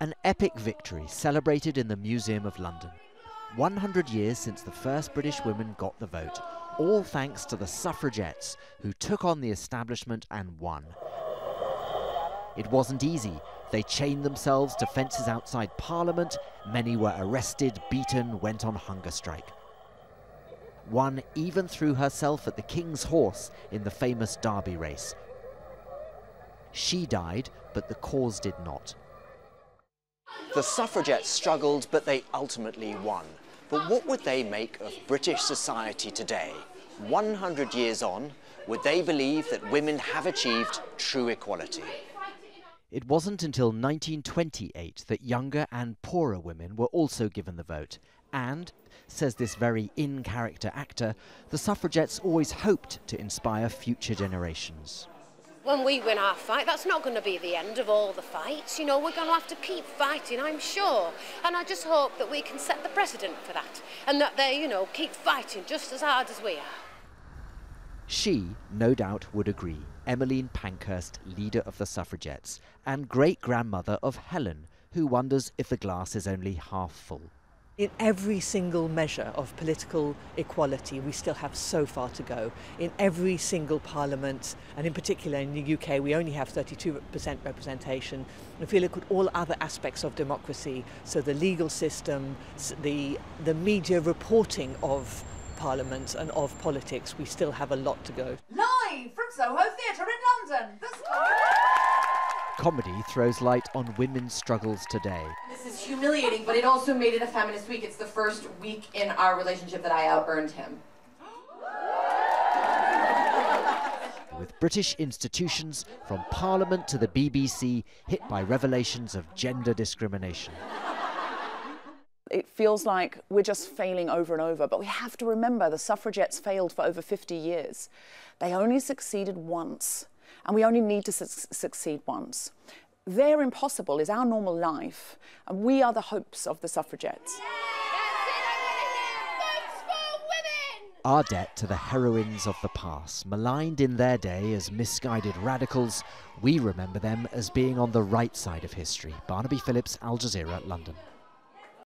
An epic victory celebrated in the Museum of London. 100 years since the first British women got the vote, all thanks to the suffragettes who took on the establishment and won. It wasn't easy. They chained themselves to fences outside Parliament. Many were arrested, beaten, went on hunger strike. One even threw herself at the King's horse in the famous Derby race. She died, but the cause did not. The suffragettes struggled, but they ultimately won. But what would they make of British society today? 100 years on, would they believe that women have achieved true equality? It wasn't until 1928 that younger and poorer women were also given the vote. And, says this very in character actor, the suffragettes always hoped to inspire future generations when we win our fight, that's not going to be the end of all the fights. You know, we're going to have to keep fighting, I'm sure. And I just hope that we can set the precedent for that and that they, you know, keep fighting just as hard as we are. She, no doubt, would agree. Emmeline Pankhurst, leader of the suffragettes, and great grandmother of Helen, who wonders if the glass is only half full. In every single measure of political equality, we still have so far to go. In every single parliament, and in particular in the UK, we only have 32% representation. If you look at all other aspects of democracy, so the legal system, the, the media reporting of parliament and of politics, we still have a lot to go. Live from Soho Theatre in London, Comedy throws light on women's struggles today. This is humiliating, but it also made it a feminist week. It's the first week in our relationship that I out earned him. With British institutions, from Parliament to the BBC, hit by revelations of gender discrimination. It feels like we're just failing over and over, but we have to remember the suffragettes failed for over 50 years. They only succeeded once and we only need to su succeed once. Their impossible is our normal life, and we are the hopes of the suffragettes. Our debt to the heroines of the past, maligned in their day as misguided radicals, we remember them as being on the right side of history. Barnaby Phillips, Al Jazeera, London.